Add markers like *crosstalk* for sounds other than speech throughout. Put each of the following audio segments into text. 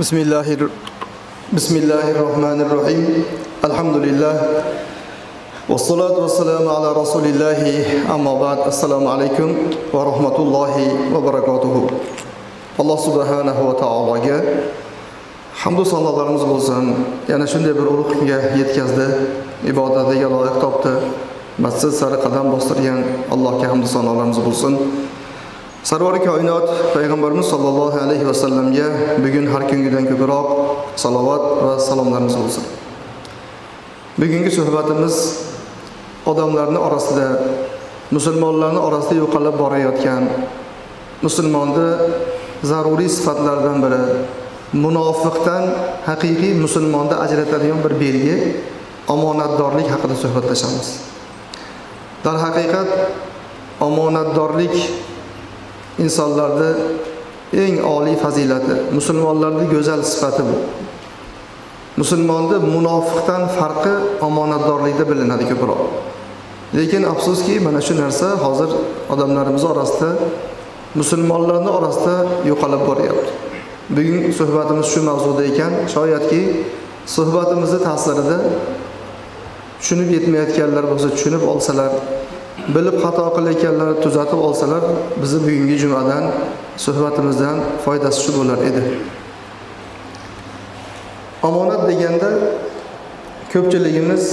بسم الله الر- بسم الله الرحمن الرحيم الحمد لله والصلاة والسلام على رسول الله أما بعد السلام عليكم ورحمة الله وبركاته alloh subhanahu va taologa hamdu sanolarimiz bo'lsin yana shunday bir ulug' kunga yetkazdi ibodatiga loyiq topdi masjid sari qadam bostirgan allohga hamdu sanolarimiz bo'lsin Sarvari koinot payg'ambarimiz sollallohu alayhi vasallamga bugun har kungidan ko'proq salovat va salomlarimiz bo'lsin. Bugungi suhbatimiz odamlarni orasida musulmonlarni orasida yo'qolib borayotgan musulmonni zaruriy sifatlaridan biri munofiqdan haqiqiy musulmonni ajratadigan bir belgi omonatdorlik haqida suhbatlashamiz. Darhaqiqat omonatdorlik insonlarni eng oliy fazilati musulmonlarni go'zal sifati bu. Musulmonni munofiqdan farqi omonatdorlikda bilinadi ko'proq. Lekin afsuski mana shu narsa hozir odamlarimiz orasida musulmonlarni orasida yo'qolib boryapti. Bugun suhbatimiz shu mavzuda ekan. Shoyatki suhbatimizni ta'sirida tushunib yetmayotganlar bo'lsa tushunib olsalar bilib xato qilayotganlar tuzatib olsalar bizni bugungi jumadan suhbatimizdan foydasi shu bo'lar edi. Omonat deganda ko'pchiligimiz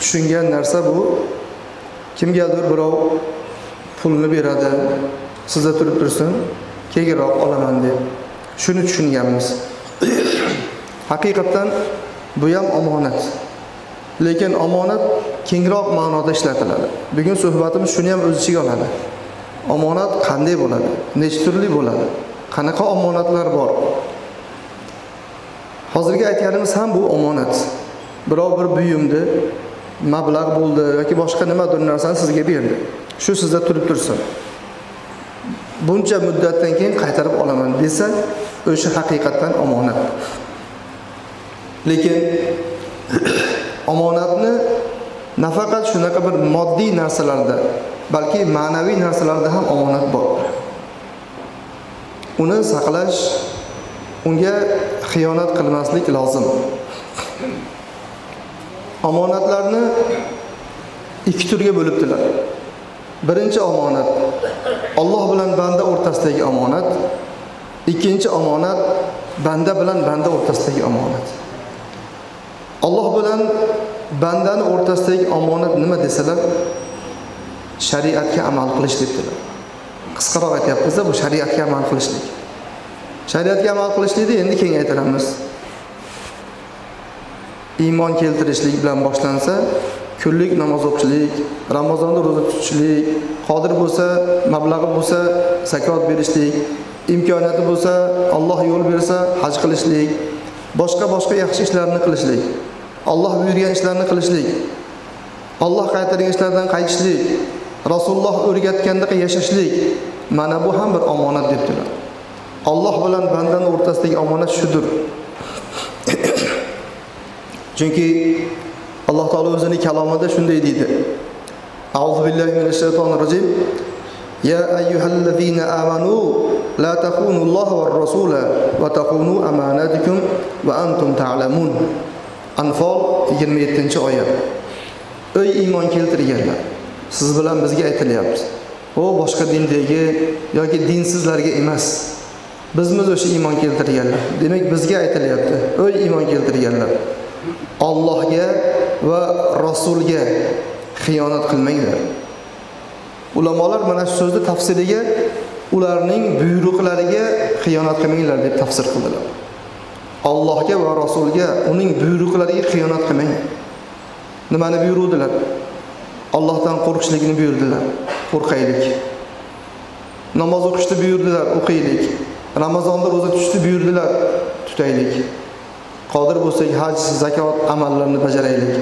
tushungan narsa bu. Kimgadir birov pulni beradi sizda turib tursin keyinroq olaman deb. Shuni tushunganmiz. *coughs* Haqiqatdan bu ham omonat. Lekin omonat kengroq ma'noda ishlatiladi. Bugun suhbatimiz shuni ham o'z ichiga oladi. Omonat qanday bo'ladi? Necha turli bo'ladi? Qanaqa omonatlar bor? Hozirgi aytganimiz ham bu omonat. Birov bir buyumni mablag' bo'ldi yoki boshqa nimadir narsani sizga berdi. Shu sizda turib tursin. Buncha muddatdan keyin qaytarib olaman desa o'sha haqiqatdan omonat. Lekin omonatni nafaqat shunaqa bir moddiy narsalarda balki ma'naviy narsalarda ham omonat bor. Uni saqlash unga xiyonat qilmaslik lozim. Omonatlarni ikki turga bo'libdilar. Birinchi omonat olloh bilan banda o'rtasidagi omonat. Ikkinchi omonat banda bilan banda o'rtasidagi omonat. Alloh bilan bandani o'rtasidagi omonat nima desalar shariatga amal qilish debdilar. Qisqaroq aytyapmiz-da, bu shariatga amal qilishlik. Shariatga amal qilishlikni endi kengaytiramiz iymon keltirishlik bilan boshlansa kunlik namoz o'qishlik ramazonda ro'za tutishlik qodir bo'lsa mablag'i bo'lsa zakot berishlik imkoniyati bo'lsa alloh yo'l bersa haj qilishlik boshqa boshqa yaxshi ishlarni qilishlik. olloh buyurgan ishlarni qilishlik olloh qaytargan ishlardan qaytishlik rasululloh o'rgatgandek yashashlik mana bu ham bir omonat debdilar olloh bilan bandani o'rtasidagi omonat shudir *coughs* chunki alloh taolo o'zini kalomida shunday deydi auzu billahi minash shaytonir rojim يا أيها الذين آمنوا لا تخونوا الله والرسول وتخونوا أماناتكم وأنتم تعلمون anfol 27 oyat. Ey iymon keltirganlar, siz bilan bizga aytilyapti. O boshqa dindagi yoki dinsizlarga emas. Bizmiz o'sha iymon keltirganlar. Demak bizga aytilyapti. Ey iymon keltirganlar, Allohga va Rasulga xiyonat qilmanglar. Ulamolar mana shu so'zni tafsiriga ularning buyruqlariga xiyonat qilmanglar deb tafsir qildilar. Allohga va Rasulga uning buyruqlariga xiyonat qilmang. Nimani buyurdilar? Allohdan qo'rqishlikni buyurdilar. Qo'rqaylik. Namoz o'qishni buyurdilar, o'qiylik. Ramazonda ro'za tutishni buyurdilar, tutaylik. Qodir bo'lsak haj, zakot amallarni bajaraylik.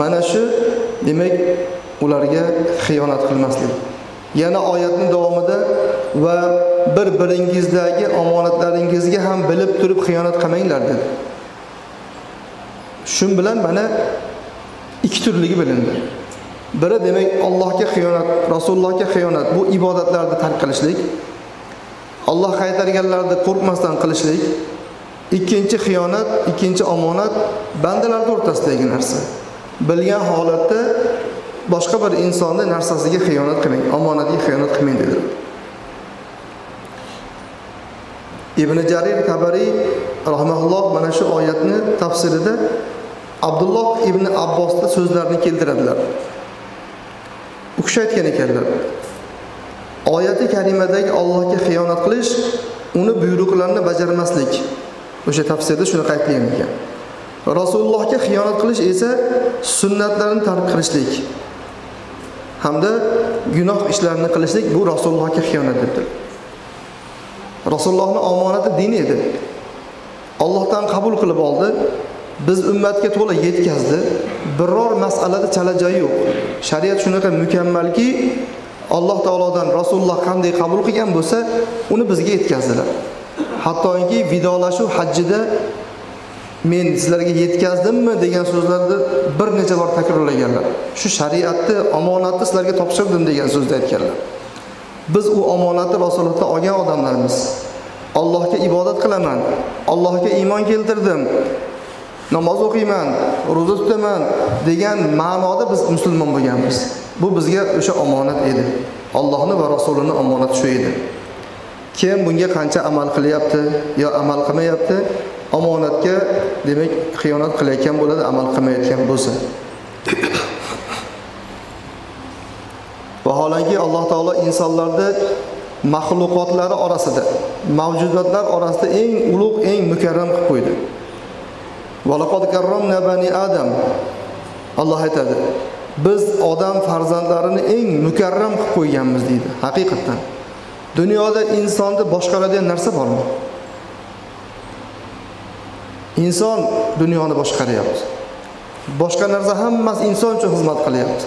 Mana shu demak ularga xiyonat qilmaslik. Yana oyatning davomida va bir biringizdagi omonatlaringizga ham bilib turib xiyonat qilmanglar dedi. shu bilan mana ikki turligi bilindi. Biri demak Allohga xiyonat, Rasulullohga xiyonat, bu ibodatlarni tark qilishlik. Alloh qaytarganlarni qo'rqmasdan qilishlik. ikkinchi xiyonat ikkinchi omonat bandalarni o'rtasidagi narsa bilgan holatda boshqa bir insonni narsasiga xiyonat qilmang omonatiga xiyonat qilmang dedilar ibn jarir tabariy rahmaulloh mana shu oyatni tafsirida abdulloh ibn abbosni so'zlarini keltiradilar. U kishi aytgan ekanlar oyati karimadagi allohga xiyonat qilish uni buyruqlarini bajarmaslik. O'sha tafsirda shunaqa aytilgan ekan. Rasulullohga xiyonat qilish esa sunnatlarni tark qilishlik hamda gunoh ishlarni qilishlik bu rasulullohga xiyonat debdir. Rasulullohni omonati din edi. Ollohdan qabul qilib oldi. Biz ummatga to'la yetkazdi. Biror masalada chala joyi yo'q. Shariat shunaqa mukammalki alloh taolodan rasululloh qanday qabul qilgan bo'lsa uni bizga yetkazdilar. Hattoki vidolashuv hajjida men sizlarga yetkazdimmi degan so'zlarni bir necha bor takrorlaganlar. Shu shariatni omonatni sizlarga topshirdim degan so'zni aytganlar. Biz u omonatni rasulullohdan olgan odamlarmiz. Allohga ibodat qilaman. Allohga iymon keltirdim. Namoz o'qiyman ro'za tutaman degan ma'noda biz musulmon bo'lganmiz. Bu bizga o'sha omonat edi. Allohni va rasulini omonati shu edi. Kim bunga qancha amal qilyapti yo amal qilmayapti? Omonatga demak xiyonat qilayotgan bo'ladi amal qilmayotgan bo'lsa vaholanki alloh taolo insonlarni maxluqotlari orasida mavjudotlar orasida eng ulug' eng mukarram qilib qo'ydi. Bani adam. Alloh aytadi biz odam farzandlarini eng mukarram qilib qo'yganmiz deydi. Haqiqatdan dunyoda insonni boshqaradigan narsa bormi? Inson dunyoni boshqaryapti. Boshqa narsa hammasi inson uchun xizmat qilyapti.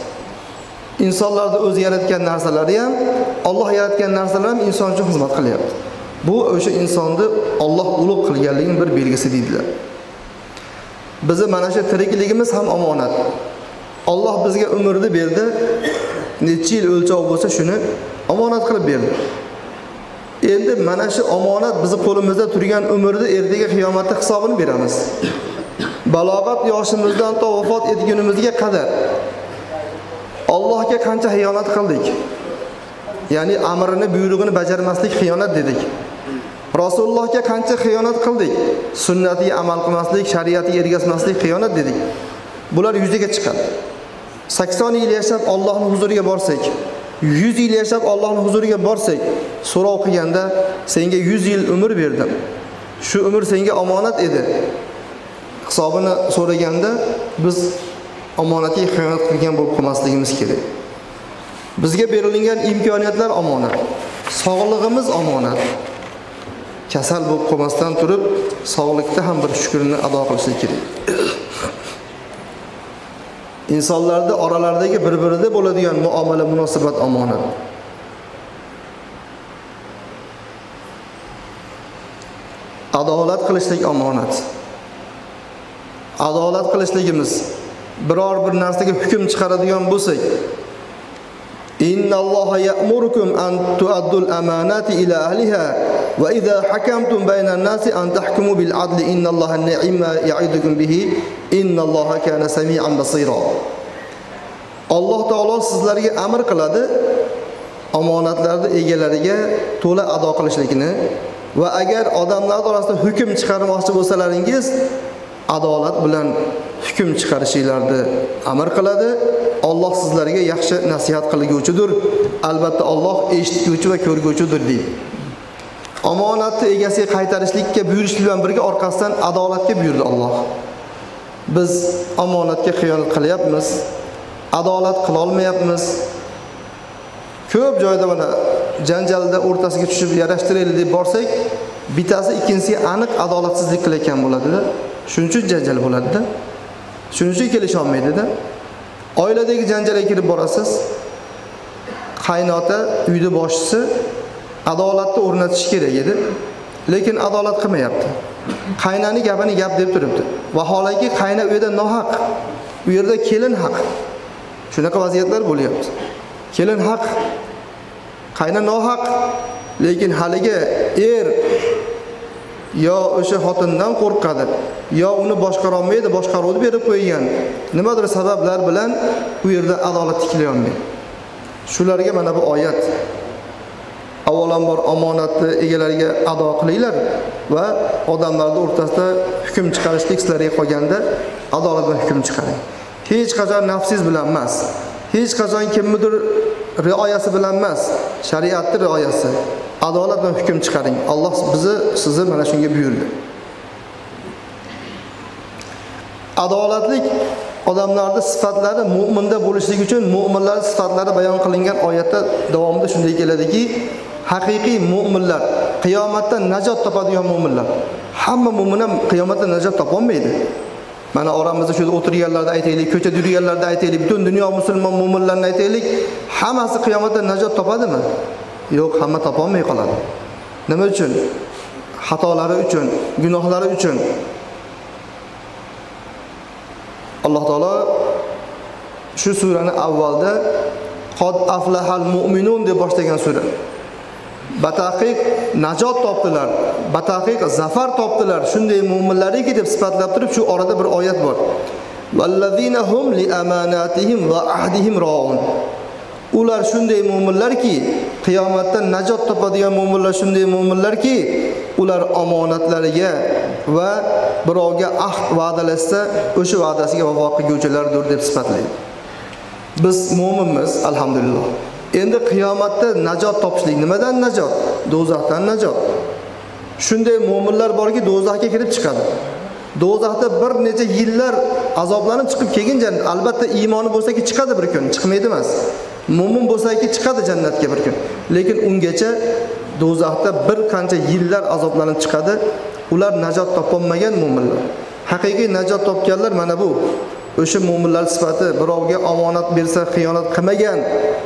Insonlarni o'zi yaratgan narsalari ham olloh yaratgan narsalar ham inson uchun xizmat qilyapti. Bu o'sha insonni olloh ulug' qilganligini bir belgisi deydilar. Bizni mana shu tirikligimiz ham omonat. Olloh bizga umrni berdi necha yil o'lchov bo'lsa shuni omonat qilib berdi. Endi mana shu omonat bizni qo'limizda turgan umrni ertaga qiyomatda hisobini beramiz. Balog'at yoshimizdan to vafot etgunimizga qadar allohga qancha xiyonat qildik. Ya'ni amrini buyrug'ini bajarmaslik xiyonat dedik. Rasulullohga qancha xiyonat qildik. Sunnatiga amal qilmaslik shariatiga ergashmaslik xiyonat dedik. Bular yuzaga chiqadi. Sakson yil yashab ollohni huzuriga borsak yuz yil yashab ollohni huzuriga borsak so'rov qilganda senga yuz yil umr berdim. Shu umr senga omonat edi. Hisobini so'raganda biz omonatga xiyonat qilgan bo'lib qolmasligimiz kerak. Bizga berilgan imkoniyatlar omonat sog'lig'imiz omonat. Kasal bo'lib qolmasdan turib sog'likda ham bir shukrini ado qilishlik kerak. *coughs* Insonlarni oralaridagi bir birida bo'ladigan muomala munosabat omonat. Adolat qilishlik omonat. Adolat qilishligimiz biror bir narsaga hukm chiqaradigan bo'lsak innalloha ya'murukum an tu'addul amanati ila ahliha va idha hakamtum baynan nasi an tahkumu bil adli innalloha ni'ma ya'idukum bihi innalloha kana samian basira. Alloh taolo sizlarga amr qiladi omonatlarni egalariga to'la ado qilishlikni va agar odamlar orasida hukm chiqarmoqchi bo'lsalaringiz adolat bilan hukm chiqarishinglarni amr qiladi. Olloh sizlarga yaxshi nasihat qilguvchidir. Albatta olloh eshitguvchi va ko'rguvchidir deydi. Omonatni egasiga qaytarishlikka buyurishlik bilan birga orqasidan adolatga buyurdi olloh biz omonatga xiyonat qilyapmiz adolat qilolmayapmiz ko'p joyda mana janjalda o'rtasiga tushib yarashtiraylik deb borsak bittasi ikkinchisiga aniq adolatsizlik qilayotgan bo'ladida. Shuning uchun janjal bo'ladida. Shuning uchun kelisholmaydida oiladagi janjalga kirib borasiz qaynota uyni boshchisi adolatni o'rnatish kerak edi lekin adolat qilmayapti. Qaynani gapini gap deb turibdi. Vaholanki qayna u yerda nohaq u yerda kelin haq. Shunaqa vaziyatlar bo'lyapti. Kelin haq qayna nohaq lekin haligi er yo o'sha xotindan qo'rqadi yo uni boshqarolmaydi boshqaruvni berib qo'ygan. Nimadir sabablar bilan u yerda adolat tiklayolmaydi shularga mana bu oyat. Avvalambor omonatni egalariga ado qilinglar va odamlarni o'rtasida hukm chiqarishlik sizlarga qolganda adolat bilan hukm chiqaring. Hech qachon nafsingiz bilan emas hech qachon kimnidir rioyasi bilan emas shariatni rioyasi. Adolat bilan hukm chiqaring. Alloh bizni sizni mana shunga buyurdi. Adolatlik odamlarni sifatlari mo'minda bo'lishligi uchun mo'minlarni sifatlari bayon qilingan oyatda davomida shunday keladiki haqiqiy mo'minlar qiyomatda najot topadigan mo'minlar hamma mo'min ham qiyomatda najot topolmaydi. Mana oramizda shu o'tirganlarni aytaylik ko'chada yurganlarni aytaylik butun dunyo musulmon mo'minlarni aytaylik hammasi qiyomatda najot topadimi? Yo'q hamma topolmay qoladi. Nima uchun? Xatolari uchun gunohlari uchun. Alloh taolo shu surani avvalda qod aflahal mu'minun deb boshlagan sura. Batahqiq najot topdilar batahqiq zafar topdilar. Shunday mo'minlariki deb sifatlab turib shu orada bir oyat bor. Vallazina hum li amanatihim va ahdihim raun. Ular shunday mo'minlarki qiyomatda najot topadigan mo'minlar shunday mo'minlarki ular omonatlariga va birovga ahd va'dalashsa o'sha va'dasiga vafo qilguvchilardir deb sifatlaydi. Biz mo'minmiz alhamdulillah. Endi qiyomatda najot topishlik nimadan najot? Do'zaxdan najot. Shunday mo'minlar borki do'zaxga kirib chiqadi. Do'zaxda bir necha yillar azoblanib chiqib keyin jannat albatta iymoni bo'lsaki chiqadi bir kun chiqmaydi emas. Mo'min bo'lsaki chiqadi jannatga bir kun. Lekin ungacha do'zaxda bir qancha yillar azoblanib chiqadi. Ular najot topolmagan mo'minlar haqiqiy najot topganlar mana bu. O'sha mo'minlar sifati birovga omonat bersa xiyonat qilmagan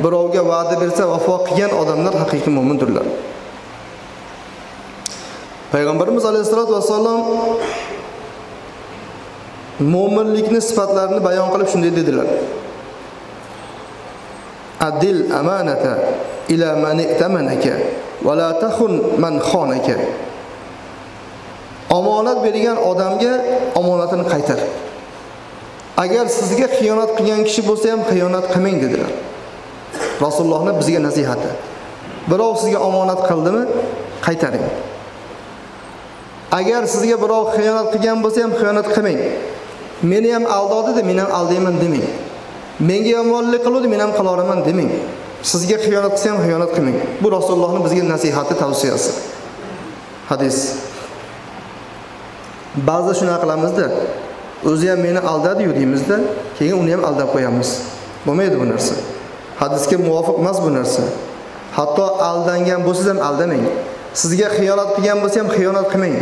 birovga va'da bersa vafo qilgan odamlar haqiqiy mo'mindirlar payg'ambarimiz alayhissalotu vassalom mo'minlikni sifatlarini bayon qilib shunday dedilar. Adil amanata ila man i'tamanaka va la tahun man xonaka omonat bergan odamga omonatini qaytar. Agar sizga xiyonat qilgan kishi bo'lsa ham xiyonat qilmang dedilar. Rasulullohni bizga nasihati. Birov sizga omonat qildimi qaytaring. Agar sizga birov xiyonat qilgan bo'lsa ham xiyonat qilmang. Meni ham aldodida men ham aldayman demang. Menga yomonlik qiluvdi men ham qilaveraman demang. Sizga xiyonat qilsa ham xiyonat qilmang. Bu rasulullohni bizga nasihati tavsiyasi. Hadis. Ba'zida shunaqa qilamizda o'zi ham meni aldadiyu deymizda keyin uni ham aldab qo'yamiz. Bo'lmaydi bu narsa. Hadisga muvofiq emas bu narsa. Hatto aldangan bo'lsangiz ham aldamang. Sizga xiyonat qilgan bo'lsa ham xiyonat qilmang.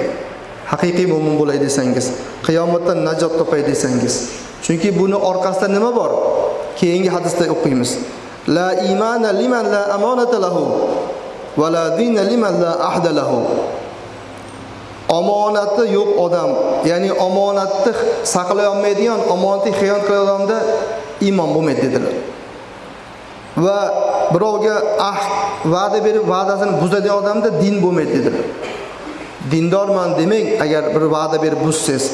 Haqiqiy mo'min bo'lay desangiz qiyomatdan najot topay desangiz. Chunki buni orqasida nima bor? Keyingi hadisda o'qiymiz. La imana liman la amonata lahu va la dina liman la ahda lahu. Omonati yo'q odam. Ya'ni omonatni saqlay olmaydigan omonatga xiyonat qilgan odamda iymon bo'lmaydi dedilar. Va birovga ahd va'da berib va'dasini buzadigan odamda din bo'lmaydi dedilar. Dindorman demang agar bir va'da berib buzsangiz.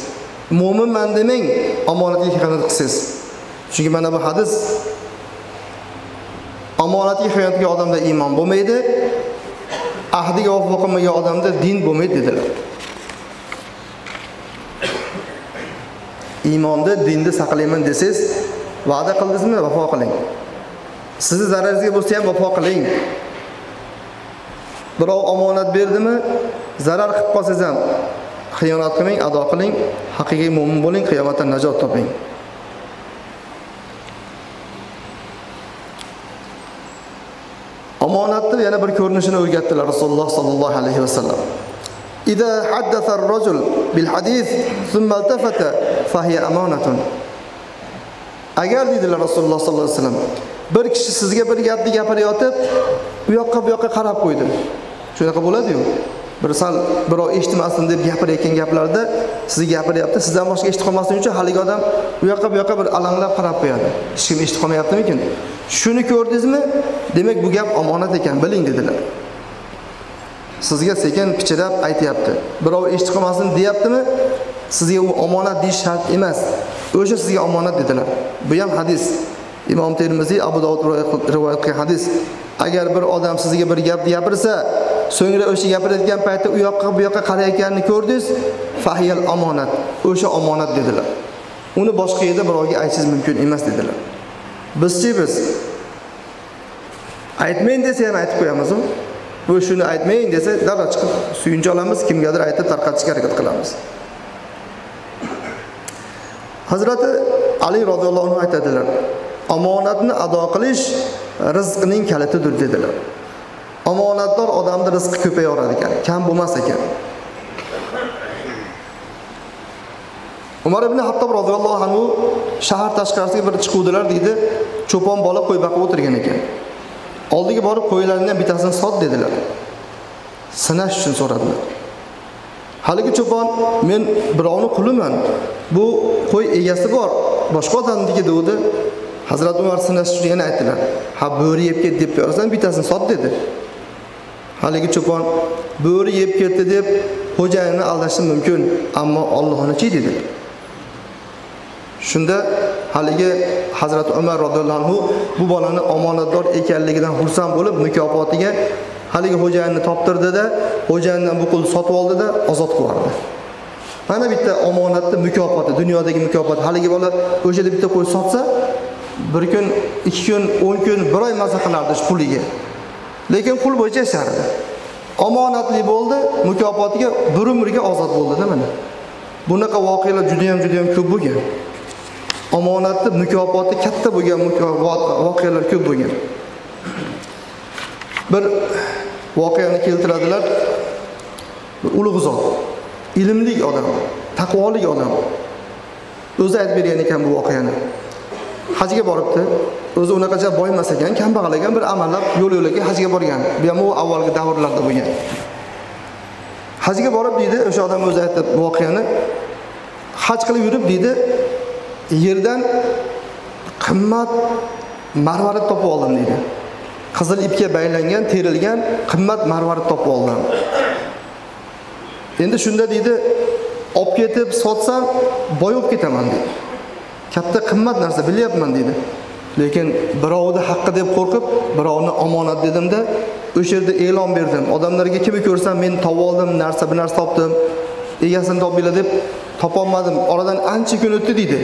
Mo'minman demang omonatga xiyonat qilsangiz. Chunki mana bu hadis omonatga xiyonat qilgan odamda iymon bo'lmaydi ahdiga vafo qilmagan odamda din bo'lmaydi dedilar. iymonni dinni saqlayman desangiz va'da qildingizmi vafo qiling sizni zararingizga bo'lsa ham vafo qiling birov omonat berdimi zarar qilib qolsangiz ham xiyonat qilmang ado qiling haqiqiy mo'min bo'ling qiyomatdan najot toping omonatni yana bir ko'rinishini o'rgatdilar rasululloh sollallohu alayhi vasallam إذا حدث الرجل بالحديث ثم التفت fahiya amonatun. Agar dedilar rasululloh sallallohu alayhi vasallam bir kishi sizga bir gapni gapirayotib u yoqqa bu yoqqa qarab qo'ydi. Shunaqa bo'ladiyu. Bir sal birov eshitmasin deb gapirayotgan gaplarda siz gapiryapti sizdan boshqa eshitib qolmasin uchun haligi odam u yoqqa bu yoqqa bir alanglab qarab qo'yadi. Hech kim eshitib qolmayaptimikin shuni ko'rdingizmi? Demak bu gap omonat ekan biling dedilar. Sizga sekin pichirab aytyapti. Birov eshitib qolmasin deyaptimi? Sizga u omonat deyish shart emas. O'sha sizga omonat dedilar. Bu ham hadis. Imom termiziy abu dovud rivoyat qilgan hadis. Agar bir odam sizga bir gapni gapirsa so'ngra o'sha gapirayotgan paytda u yoqqa bu yoqqa qarayotganini ko'rdingiz fahiyal omonat. O'sha omonat dedilar. Uni boshqa yerda birovga aytishingiz mumkin emas dedilar. Bizchi biz aytmang desa ham aytib qo'yamiz bu shuni aytmang desa darrov chiqib suyunchi olamiz kimgadir aytib tarqatishga harakat qilamiz. Hazrati ali roziyallohu anhu aytadilar omonatni ado qilish rizqning kalitidir dedilar. Omonatdor odamni rizqi ko'payaveradi ekan kam bo'lmas ekan. Umar ibn hattob roziyallohu anhu shahar tashqarisiga bir chiquvdilar deydi cho'pon bola qo'y boqib o'tirgan ekan. Oldiga borib qo'ylaringdan bittasini sot dedilar. Sinash uchun so'radilar. Haligi cho'pon men birovni quliman. Bu qo'y egasi bor boshqa odamniki degdi hazrati umar sinash yana aytdilar. Ha bo'ri yeb ketdi deb qo'yarsan bittasini sot dedi. Haligi cho'pon bo'ri yeb ketdi deb xo'jayinni aldashi mumkin ammo ollohnichi dedi. Shunda haligi hazrati umar roziyallohu anhu bu bolani omonatdor ekanligidan xursand bo'lib mukofotiga haligi xo'jayinni toptirdida xo'jayinni bu qulni sotib oldida ozod qilib yubordi mana bitta omonatni mukofoti dunyodagi mukofot haligi bola o'sha yerda bitta qo'y sotsa bir kun ikki kun o'n kun bir oy maza qilardi shu puliga. Lekin pul bo'yicha yashardi. Omonatli bo'ldi mukofotiga bir umrga ozod bo'ldida mana. Bunaqa voqealar judayam judayam ko'p bo'lgan. Omonatni mukofoti katta bo'lgan voqealar ko'p bo'lgan. Bir voqeani keltiradilar. Ulug' zot ilmli odam taqvolik odam. O'zi aytib bergan ekan bu voqeani. Hajga boribdi. O'zi unaqacha boy emas ekan kambag'al ekan bir amallab yo'l yo'lakay hajga borgan. Bu ham u avvalgi davrlarda bo'lgan. Hajga borib deydi o'sha odam o'zi aytdi voqeani. Haj qilib yurib deydi yerdan qimmat marvarid topib oldim deydi qizil ipga baylangan terilgan qimmat marvarid topib oldim. Endi shunda deydi olib ketib sotsam boy bo'lib ketaman deydi. Katta qimmat narsa bilyapman deydi. Lekin birovni haqqi deb qo'rqib birovni omonat dedimda o'sha yerda e'lon berdim. Odamlarga kimni ko'rsam men topib oldim narsa bir narsa topdim. Egasini topinglar deb topolmadim. Oradan ancha kun o'tdi deydi.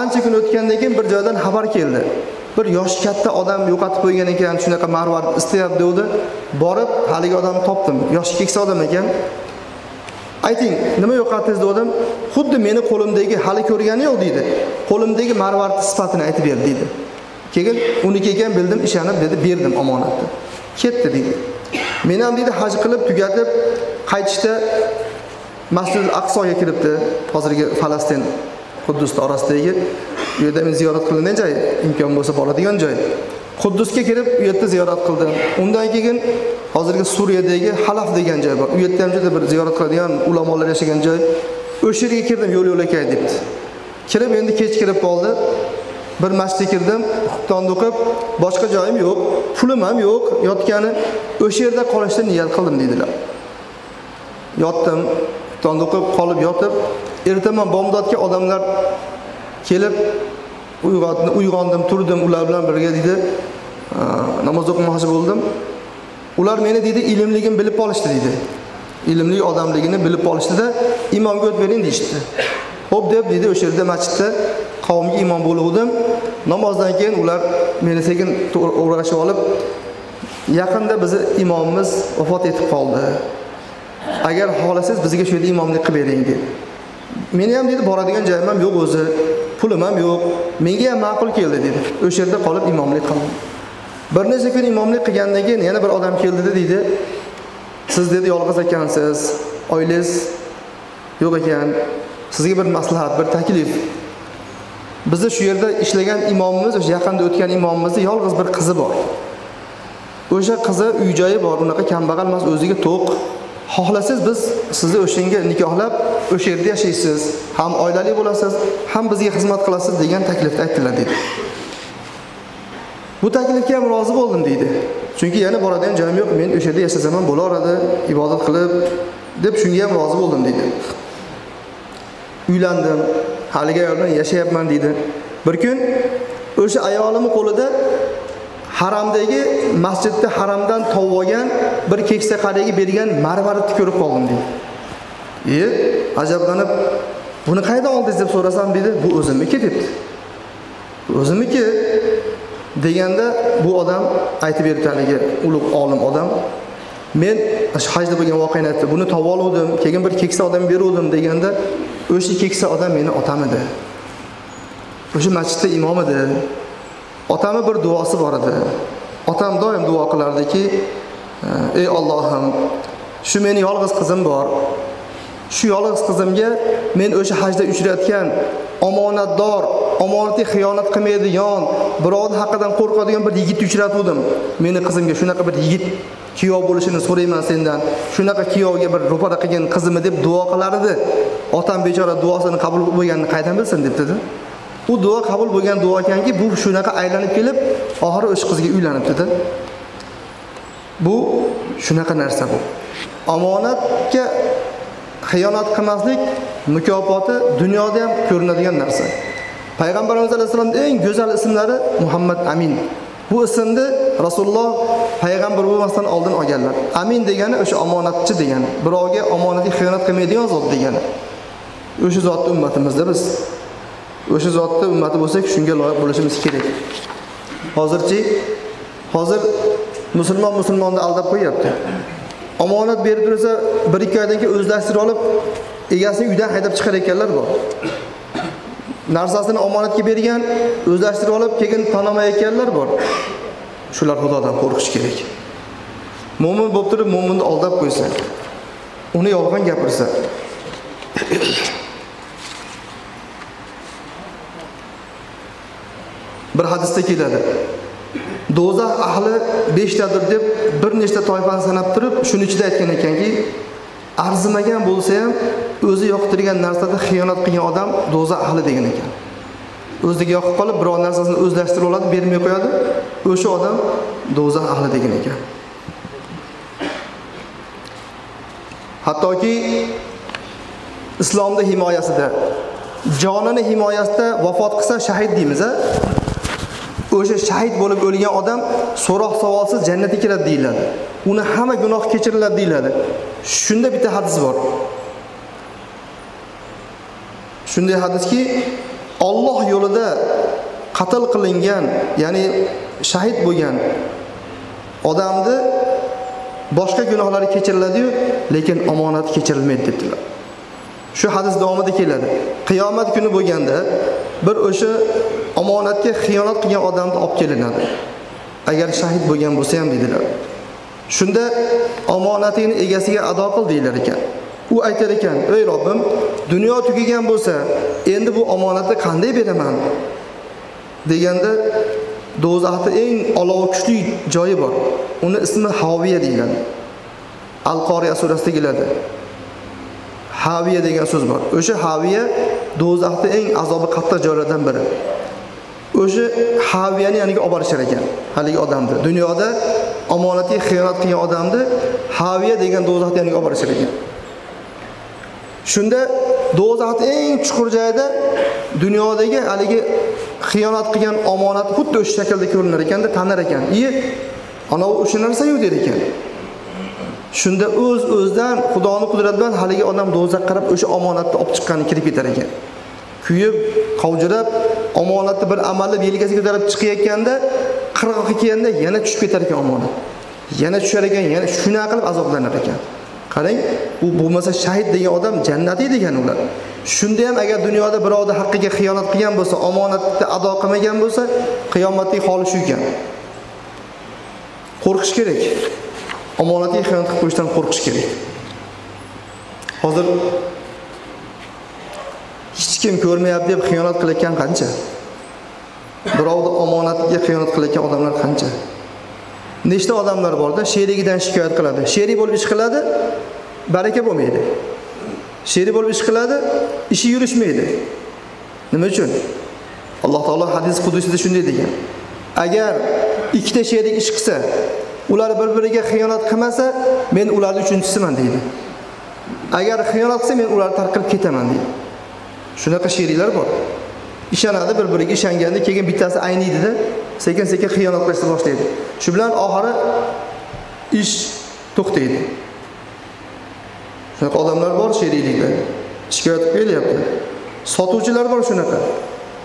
Ancha kun o'tgandan keyin bir joydan xabar keldi. Bir yoshi katta odam yo'qotib qo'ygan ekan shunaqa marvar istayapti degandi borib haligi odamni topdim. Yoshi keksa odam ekan. Ayting nima yo'qotdingiz degandim xuddi meni qo'limdagi hali ko'rgani yo'q deydi. Qo'limdagi marvarni sifatini aytib berdi deydi. Keyin uniki ekan bildim ishonib dedi berdim omonatni. Ketdi deydi. Men ham deydi haj qilib tugatib qaytishda masjidil aqsoga kiribdi hozirgi falastin quddusni orasidagi u yerda men ziyorat qilingan joy imkon bo'lsa boradigan joy. Quddusga kirib u yerda ziyorat qildim. Undan keyin hozirgi suriyadagi halaf degan joy bor. U yerda ham juda bir ziyorat qiladigan ulamolar yashagan joy. O'sha yerga kirdim yo'l yo'lakay debdi. Kirib endi kech kirib qoldi. Bir masjidga kirdim xutonni o'qib boshqa joyim yo'q pulim ham yo'q yotgani. O'sha yerda qolishni niyat qildim deydilar yotdim xutonni o'qib qolib yotib ertaman bomdodga odamlar kelib uyg'ondim turdim ular bilan birga deydi namoz o'qimoqchi bo'ldim. Ular meni deydi ilmligim bilib qolishdi deydi ilmli odamligini bilib qolishdida imomga o'tib bering deyishdi. Ho'p deb deydi o'sha yerda masjidda qavmga imom bo'lgandim namozdan keyin ular meni sekin o'rashib olib yaqinda bizni imomimiz vafot etib qoldi. Agar xohlasangiz bizga shu yerda imomlik qilib bering dedi. Meni ham deydi boradigan joyim ham yo'q o'zi pulim ham yo'q. Menga ham ma'qul keldi dedi. O'sha yerda qolib imomlik qildim. Bir necha kun imomlik qilgandan keyin yana bir odam keldida deydi siz dedi yolg'iz ekansiz. Oilangiz yo'q ekan. Sizga bir maslahat bir taklif. Bizni shu yerda ishlagan imomimiz o'sha yaqinda o'tgan imomimizni yolg'iz bir qizi bor. O'sha qizi uy joyi bor unaqa kambag'al emas o'ziga to'q. Xohlasangiz biz sizni o'shanga nikohlab o'sha yerda yashaysiz ham oilali bo'lasiz ham bizga xizmat qilasiz degan taklifni aytdilar deydi. Bu taklifga ham rozi bo'ldim deydi. Chunki yana boradigan joyim yo'q men o'sha yerda yashasam ham bo'laveradi ibodat qilib deb shunga ham rozi bo'ldim deydi. Uylandim haligi ayol bilan yashayapman deydi. Bir kun o'sha ayolimni qo'lida haramdagi masjidda haramdan tovib olgan bir keksa qariyaga bergan marvaridni ko'rib qoldim deydi e ajablanib buni qayerdan oldingiz? deb so'rasam deydi bu o'zimniki debdi. O'zimniki? deganda bu odam aytib berdi haligi ulug' olim odam men hajda bo'lgan voqeani aytdi buni topib oluvdim keyin bir keksa odamga beruvdim deganda o'sha keksa odam meni otam edi. O'sha masjidda imom edi. Otamni bir duosi bor edi. Otam doim duo qilardiki e, ey ollohim shu meni yolg'iz qizim bor. Shu yolg'iz qizimga men o'sha hajda uchrayotgan omonatdor omonatga xiyonat qilmaydigan birovni haqqidan qo'rqadigan bir yigitni uchratuvdim. Meni qizimga shunaqa bir yigit kuyov bo'lishini so'rayman sendan. Shunaqa kuyovga bir ro'para qilgin qizimni deb duo qilar edi. Otam bechora duosini qabul bo'lganini qayerdan bilsin? debdida u duo qabul bo'lgan duo ekanki bu shunaqa aylanib kelib oxiri o'sha qizga uylanibdida. Bu shunaqa narsa bu. Omonatga xiyonat qilmaslik mukofoti dunyoda ham ko'rinadigan narsa. Payg'ambarimiz alayhissalomni eng go'zal ismlari muhammad amin. Bu ismni rasululloh payg'ambar bo'lmasdan oldin olganlar. Amin degani o'sha omonatchi degani birovga omonatga xiyonat qilmaydigan zot degani. O'sha zotni ummatimizda biz o'sha zotni ummati bo'lsak shunga loyiq bo'lishimiz kerak. Hozirchi hozir musulmon musulmonni aldab qo'yyapti. Omonat berib tursa bir ikki oydan keyin o'zlashtirib olib egasini uydan haydab chiqar ekanlar bor. Narsasini omonatga bergan o'zlashtirib olib keyin tanamayotganlar bor. Shular xudodan qo'rqish kerak. Mo'min bo'lib turib mo'minni aldab qo'ysa uni yolg'on gapirsa bir hadisda keladi. Do'zax ahli beshtadir deb bir nechta toifani sanab turib shuni ichida aytgan ekanki arzimagan bo'lsa ham o'zi yoqtirgan narsada xiyonat qilgan odam do'zax ahli degan ekan. O'ziga yoqib qolib biror narsasini o'zlashtirib oladi bermay qo'yadi o'sha odam do'zax ahli degan ekan. Hattoki islomni himoyasida jonini himoyasida vafot qilsa shahid deymiz a o'sha shahid bo'lib o'lgan odam so'roq savolsiz jannatga kiradi deyiladi uni hamma gunoh kechiriladi deyiladi shunda bitta hadis bor shunday hadiski Alloh yo'lida qatl qilingan ya'ni shahid bo'lgan odamni boshqa gunohlari kechiriladi-yu, lekin omonati kechirilmaydi dedilar. Shu hadis davomida keladi. Qiyomat kuni bo'lganda bir o'sha omonatga xiyonat qilgan odamni olib kelinadi. Agar shahid bo'lgan bo'lsa ham dedilar. Shunda omonatingni egasiga ado qil deylar ekan. U aytar ekan: "Ey Robbim, dunyo tugagan bo'lsa, endi bu omonatni qanday beraman?" deganda do'zaxda eng olov kuchli joyi bor. Uni ismi Haviya deyiladi. Al-Qoriya surasida keladi. Haviya degan so'z bor. O'sha Haviya do'zaxda eng azobi qattiq joylardan biri. O'sha Haviyani yaniga olib borishar ekan, haligi odamni. Dunyoda omonatga xiyonat qilgan odamni Haviya degan do'zaxni yoniga olib borishar ekan. Shunda do'zaxni eng chuqur joyida dunyodagi haligi xiyonat qilgan omonat xuddi o'sha shaklda ko'rinar ekanda, tanar ekan. "I, ana o'sha narsayu der ekan. Shunda o'z o'zidan Xudoni qudrati bilan haligi odam do'zaxga qarab o'sha omonatni olib chiqqani kirib ketar ekan. Kuyib, qovjirab, omonatni bir amallab yelkasiga ko'tarib chiqayotganda, qirg'oqqa kelganda yana tushib ketar ekan omonat. Yana tushar ekan, yana shuna qilib azoblanar ekan. Qarang, u bo'lmasa shahid degan odam jannatiy degan ular. Shunda ham agar dunyoda birovni haqqiga xiyonat qilgan bo'lsa, omonatni ado qilmagan bo'lsa, qiyomatdagi holi shu ekan. Qo'rqish kerak. Omonatga xiyonat qilib qo'yishdan qo'rqish kerak. Hozir hech kim ko'rmayapti deb xiyonat qilayotgan qancha? Birovni omonatiga xiyonat qilayotgan odamlar qancha? Nechta odamlar borda sherigidan shikoyat qiladi. Sherik bo'lib ish qiladi, baraka bo'lmaydi. Sherik bo'lib ish qiladi, ishi yurishmaydi. Nima uchun? Alloh taolo hadis qudusida shunday degan. Agar ikkita sherik ish qilsa, ular bir biriga xiyonat qilmasa men ularni uchinchisiman deydi agar xiyonat qilsa men ularni tark qilib ketaman deydi shunaqa sheriklar bor. Ishonadi bir biriga ishonganda keyin bittasi ayniydida sekin sekin xiyonat qilishni boshlaydi. Shu bilan oxiri ish to'xtaydi. Shunaqa odamlar bor sheriklikda shikoyat qilib kelyapti. Sotuvchilar bor shunaqa.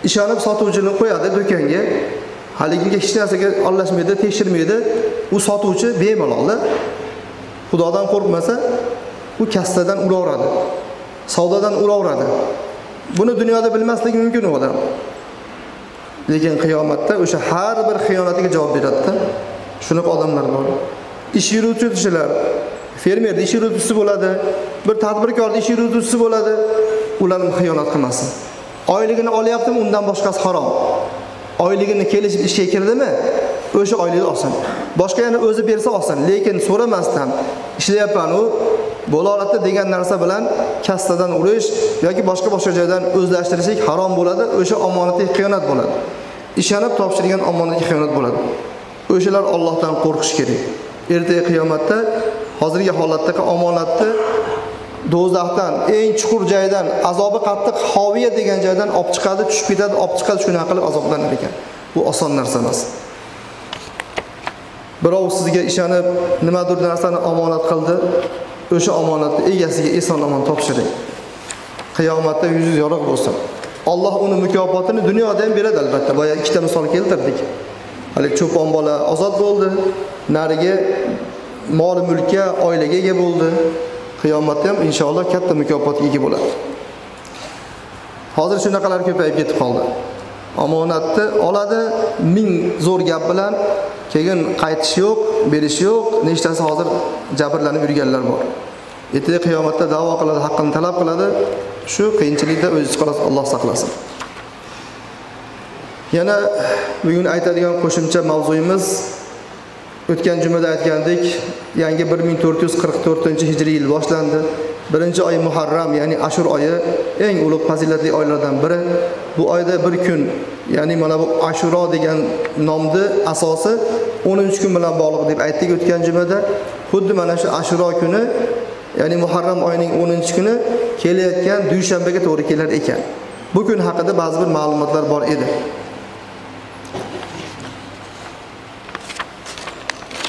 Ishonib sotuvchini qo'yadi do'konga. Haligiga hech narsaga aralashmaydi tekshirmaydi. U sotuvchi bemalolda xudodan qo'rqmasa u kassadan uraveradi. Savdodan uraveradi. Buni dunyoda bilmasligi mumkin u odam. Lekin qiyomatda o'sha har bir xiyonatiga javob beradida shunaqa odamlar bor. Ish yurituvchilar fermerni ish yurituvchisi bo'ladi bir tadbirkorni ish yurituvchisi bo'ladi ular xiyonat qilmasin. Oyligini olyaptimi undan boshqasi harom. Oyligini kelishib ishga kirdimi o'sha oylikni olsin. Boshqa yana o'zi bersa olsin lekin so'ramasdan ishlayapman u. Bo'laveradi degan narsa bilan kassadan urish yoki boshqa boshqa joydan o'zlashtirishlik harom bo'ladi o'sha omonatga xiyonat bo'ladi. Ishonib topshirgan omonatga xiyonat bo'ladi. O'shalar ollohdan qo'rqish kerak. Ertaga qiyomatda hozirgi holatdagi omonatni do'zaxdan eng chuqur joydan azobi qattiq hoviya degan joydan olib chiqadi tushib ketadi olib chiqadi shunaqa qilib azoblanar ekan. Bu oson narsa emas. Birov sizga ishonib nimadir narsani omonat qildi o'sha omonatni egasiga eson omon topshiring. Qiyomatda yuzingiz yorug' bo'lsin. Alloh uni mukofotini dunyoda ham beradi albatta. Boya ikkita misol keltirdik. Haligi cho'pon bola ozod bo'ldi narigi mol mulkka oilaga ega bo'ldi. Qiyomatda ham inshaalloh katta mukofotga ega bo'ladi. Hozir shunaqalar ko'payib ketib qoldi. Omonatni oladi. Ming zo'r gap bilan keyin qaytish yo'q berish yo'q. Nechtasi hozir jabrlanib yurganlar bor. Ertaga qiyomatda davo qiladi haqqini talab qiladi. Shu qiyinchilikda o'zi chiqaradi alloh saqlasin. Yana bugun aytadigan qo'shimcha mavzuyimiz o'tgan jumada aytgandik yangi 1444 hijriy yil boshlandi. Birinchi oy muharram ya'ni ashur oyi eng ulug' fazilatli oylardan biri. Bu oyda bir kun ya'ni mana bu ashuro degan nomni asosi 13 kun bilan bog'liq deb aytdik o'tgan jumada. Xuddi mana shu ashuro kuni ya'ni muharram oyining 10 kuni kelayotgan dushanbaga to'g'ri kelar ekan. Bu kun haqida ba'zi bir ma'lumotlar bor edi.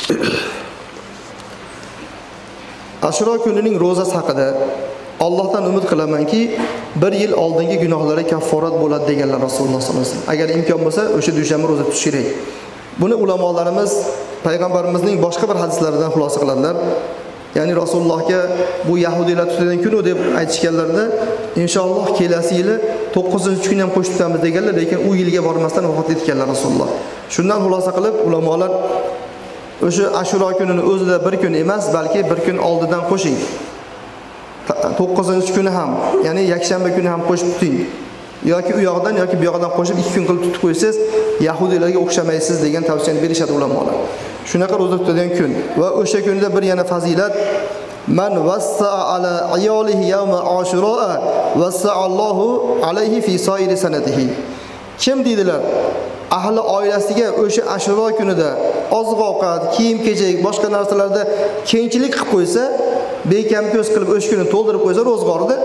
*coughs* Ashuro kunining ro'zasi haqida allohdan umid qilamanki bir yil oldingi gunohlari kafforat bo'ladi deganlar rasululloh sollallohu alayhi vasallam. Agar imkon bo'lsa o'sha dushanba ro'za tutish kerak. Buni ulamolarimiz payg'ambarimizning boshqa bir hadislaridan xulosa qiladilar. Ya'ni rasulullohga bu yahudiylar tutadigan kunu deb aytishganlarida inshaalloh kelasi yili 9-kunni ham qo'shib tutamiz deganlar lekin u yilga bormasdan vafot etganlar rasululloh. Shundan xulosa qilib ulamolar o'sha ashuro kunini o'zida bir kun emas balki bir kun oldidan qo'shing. To'qqizinchi kuni ham ya'ni yakshanba kuni ham qo'shib tuting. Yoki u yoqdan yoki bu yoqdan qo'shib ikki kun qilib tutib qo'ysangiz yahudiylarga o'xshamaysiz degan tavsiyani berishadi ulamolar. Shunaqa ro'za tutadigan kun. Va o'sha kunda bir yana fazilat man vassaa ala ayolihi yawma ashura vassaallohu alayhi fi soiri sanatihi. Kim deydilar? Ahli oilasiga o'sha ashuro kunida oziq ovqat kiyim kechak boshqa narsalarda kengchilik qilib qo'ysa bekam ko'z qilib o'sha kuni to'ldirib qo'ysa ro'zg'orida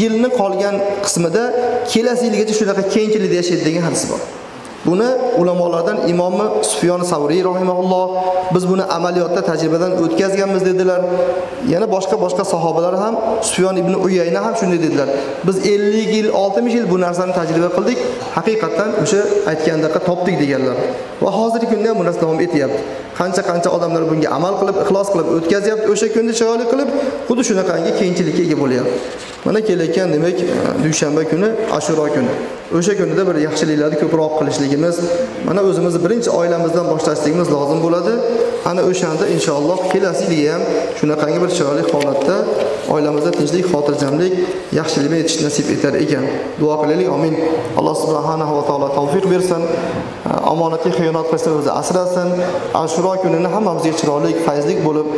yilni qolgan qismida kelasi yilgacha shunaqa kengchilikda yashaydi degan hadis bor. Buni ulamolardan imomi sufyon savriy rahimaulloh biz buni amaliyotda tajribadan o'tkazganmiz dedilar. Yana boshqa boshqa sahobalar ham sufyon ibn uyayna ham shunday dedilar. Biz 50 yil 60 yil bu narsani tajriba qildik haqiqatdan o'sha aytgandaqa topdik deganlar. Va hozirgi kunda ham bu narsa davom etyapti. Qancha qancha odamlar bunga amal qilib ixlos qilib o'tkazyapti o'sha kunni chiroyli qilib xuddi shunaqangi qiyinchilikka ega bo'lyapti. Mana kelayotgan demak e, dushanba kuni ashuro kuni. O'sha kunida bir yaxshiliklarni ko'proq qilishligimiz mana o'zimizni birinchi oilamizdan boshlashligimiz lozim bo'ladi. Ana o'shanda inshaalloh kelasi yilga ham shunaqangi bir chiroyli holatda oilamizda tinchlik xotirjamlik yaxshilikni yetish nasib etar ekan. Duo qilaylik amin. Alloh subhanahu va taolo tavfiq bersin. E, omonatga xiyonat qilsa o'zi asrasin. Ashuro kunini hammamizga chiroyli fayzli bo'lib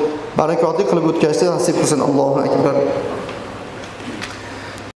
barakotli qilib o'tkazishni nasib qilsin. Allohu akbar.